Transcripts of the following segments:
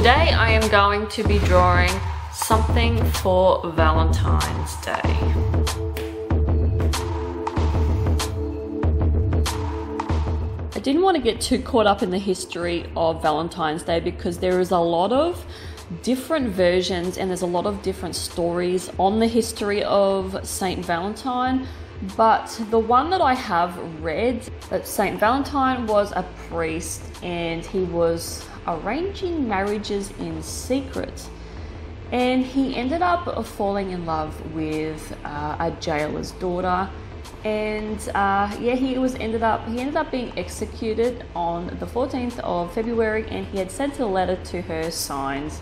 Today I am going to be drawing something for Valentine's Day. I didn't want to get too caught up in the history of Valentine's Day because there is a lot of different versions and there's a lot of different stories on the history of Saint Valentine. But the one that I have read that Saint Valentine was a priest and he was arranging marriages in secret. And he ended up falling in love with uh, a jailer's daughter. And uh, yeah, he was ended up he ended up being executed on the 14th of February, and he had sent a letter to her signed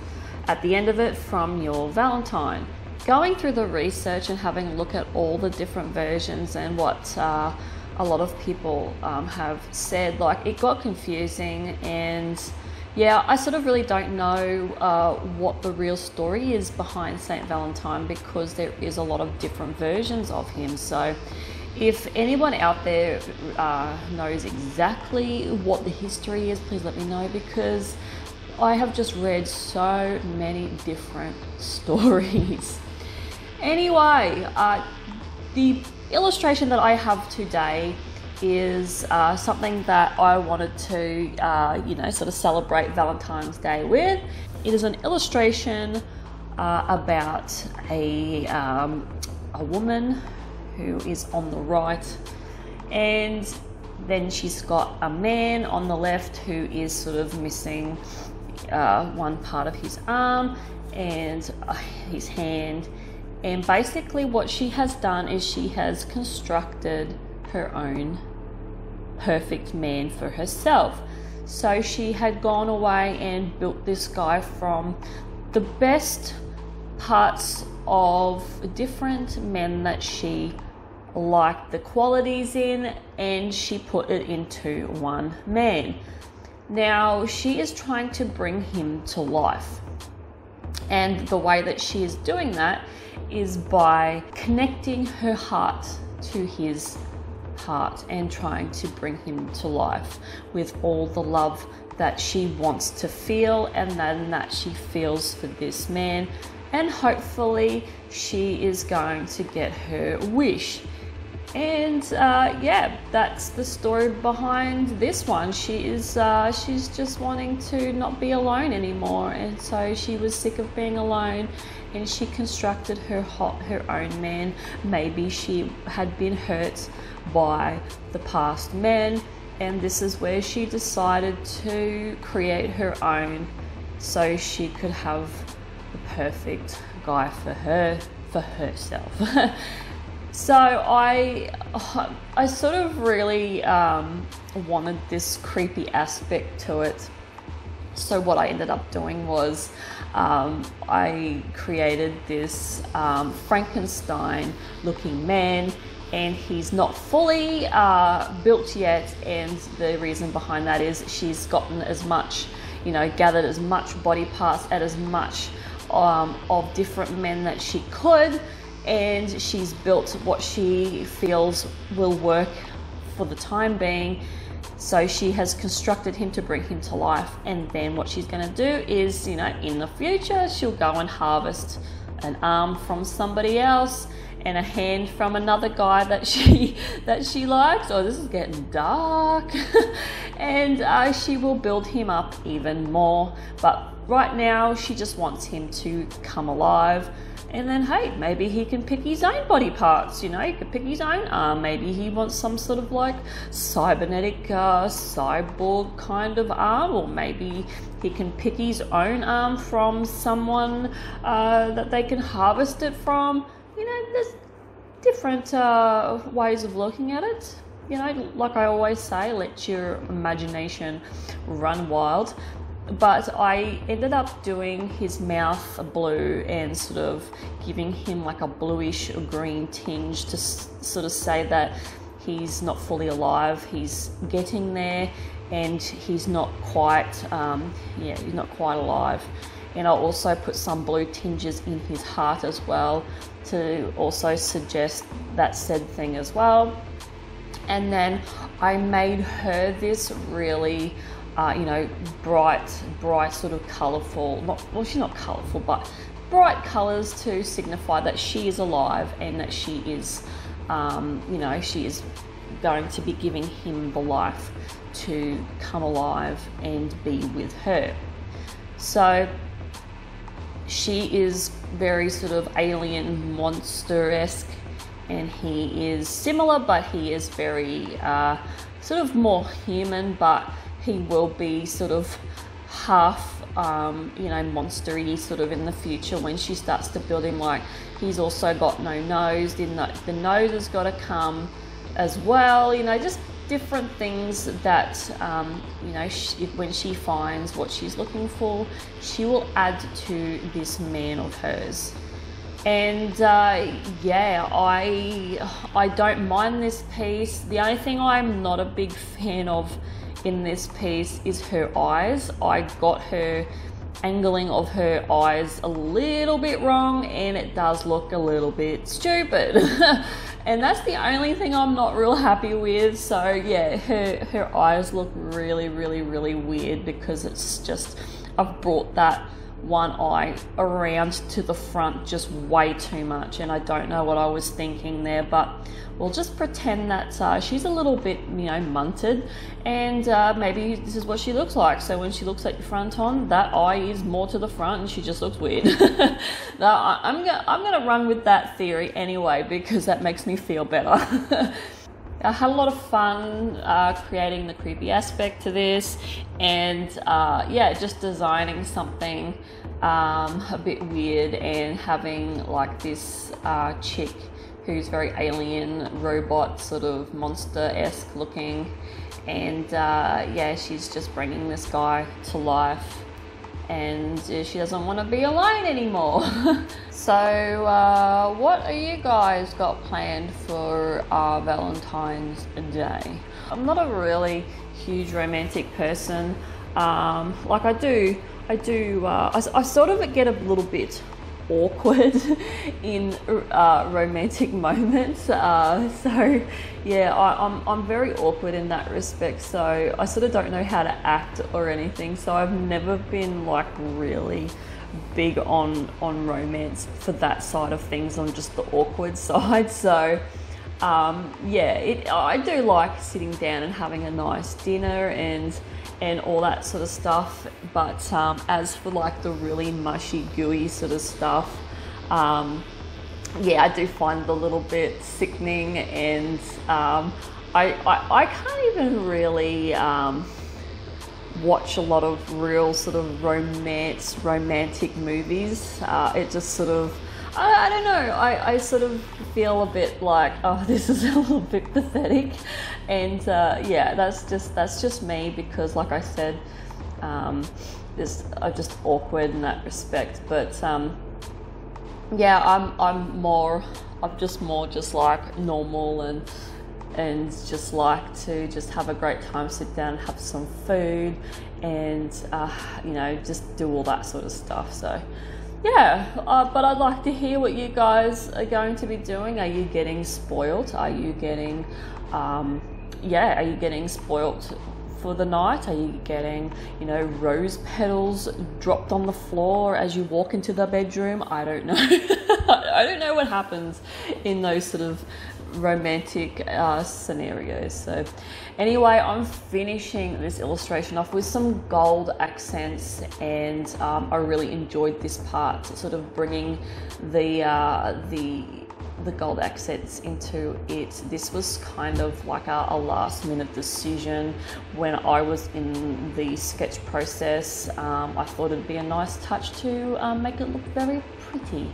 at the end of it from your Valentine. Going through the research and having a look at all the different versions and what uh, a lot of people um, have said, like it got confusing and yeah, I sort of really don't know uh, what the real story is behind Saint Valentine because there is a lot of different versions of him. So, if anyone out there uh, knows exactly what the history is, please let me know because I have just read so many different stories. anyway, uh, the illustration that I have today is uh, something that I wanted to, uh, you know, sort of celebrate Valentine's Day with. It is an illustration uh, about a, um, a woman who is on the right, and then she's got a man on the left who is sort of missing uh, one part of his arm and uh, his hand. And basically, what she has done is she has constructed her own perfect man for herself. So she had gone away and built this guy from the best parts of different men that she liked the qualities in, and she put it into one man. Now she is trying to bring him to life. And the way that she is doing that is by connecting her heart to his heart and trying to bring him to life with all the love that she wants to feel and then that she feels for this man. And hopefully, she is going to get her wish. And uh, yeah, that's the story behind this one. She is uh, she's just wanting to not be alone anymore, and so she was sick of being alone, and she constructed her hot her own man. Maybe she had been hurt by the past men, and this is where she decided to create her own so she could have the perfect guy for her for herself. so I I sort of really um, wanted this creepy aspect to it. So what I ended up doing was um, I created this um, Frankenstein looking man and he's not fully uh, built yet. And the reason behind that is she's gotten as much, you know, gathered as much body parts at as much um, of different men that she could, and she's built what she feels will work for the time being. So she has constructed him to bring him to life, and then what she's going to do is, you know, in the future, she'll go and harvest an arm from somebody else and a hand from another guy that she that she likes. Oh, this is getting dark. and uh, she will build him up even more. But right now, she just wants him to come alive. And then, hey, maybe he can pick his own body parts. You know, he could pick his own arm. Maybe he wants some sort of like cybernetic uh, cyborg kind of arm, or maybe he can pick his own arm from someone uh, that they can harvest it from you know, there's different uh, ways of looking at it. You know, like I always say, let your imagination run wild. But I ended up doing his mouth blue and sort of giving him like a bluish green tinge to s- sort of say that he's not fully alive, he's getting there, and he's not quite, um, yeah, he's not quite alive and I'll also put some blue tinges in his heart as well to also suggest that said thing as well. And then I made her this really uh, you know, bright, bright sort of colourful, not, well, she's not colourful, but bright colours to signify that she is alive and that she is, um, you know, she is going to be giving him the life to come alive and be with her. So she is very sort of alien monster esque, and he is similar, but he is very uh, sort of more human, but he will be sort of half um, you know monstery sort of in the future when she starts to build him. Like he's also got no nose then the, nose has got to come as well you know just different things that um, you know she, when she finds what she's looking for she will add to this man of hers. And uh, yeah i i don't mind this piece. The only thing i'm not a big fan of in this piece is her eyes i got her angling of her eyes a little bit wrong and it does look a little bit stupid and that's the only thing I'm not real happy with. So yeah, her her eyes look really, really, really weird because it's just I've brought that one eye around to the front just way too much and I don't know what I was thinking there but we'll just pretend that uh, she's a little bit you know munted and uh, maybe this is what she looks like. So when she looks at your front on that eye is more to the front and she just looks weird. Now I'm gonna, I'm gonna run with that theory anyway because that makes me feel better. I had a lot of fun uh, creating the creepy aspect to this, and uh, yeah, just designing something um, a bit weird and having like this uh, chick who's very alien, robot, sort of monster esque looking, and uh, yeah, she's just bringing this guy to life and she doesn't want to be alone anymore. so, uh, what are you guys got planned for uh, Valentine's Day? I'm not a really huge romantic person. Um, like I do, I do. Uh, I, I sort of get a little bit awkward in uh, romantic moments. Uh, so, yeah, I, am I'm, I'm very awkward in that respect. So, I sort of don't know how to act or anything. So, I've never been like really big on on romance for that side of things. On just the awkward side. So. Um, yeah, it, I do like sitting down and having a nice dinner and and all that sort of stuff. But um, as for like the really mushy, gooey sort of stuff, um, yeah, I do find it a little bit sickening, and um, I, I, I can't even really um, watch a lot of real sort of romance, romantic movies. Uh, it just sort of I, I, don't know. I, I sort of feel a bit like, oh, this is a little bit pathetic, and uh, yeah, that's just that's just me because, like I said, um, this I'm just awkward in that respect. But um, yeah, I'm I'm more I'm just more just like normal and and just like to just have a great time, sit down, have some food, and uh, you know just do all that sort of stuff. So yeah, uh, but I'd like to hear what you guys are going to be doing. Are you getting spoilt? Are you getting, um, yeah, are you getting spoilt for the night? Are you getting, you know, rose petals dropped on the floor as you walk into the bedroom? I don't know. I don't know what happens in those sort of romantic uh, scenarios. So, anyway, I'm finishing this illustration off with some gold accents, and um, I really enjoyed this part, sort of bringing the uh, the the gold accents into it. This was kind of like a, a, last minute decision when I was in the sketch process. Um, I thought it'd be a nice touch to um, make it look very pretty.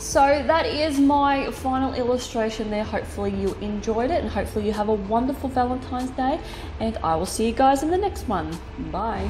So that is my final illustration there. Hopefully you enjoyed it and hopefully you have a wonderful Valentine's Day and I will see you guys in the next one. Bye.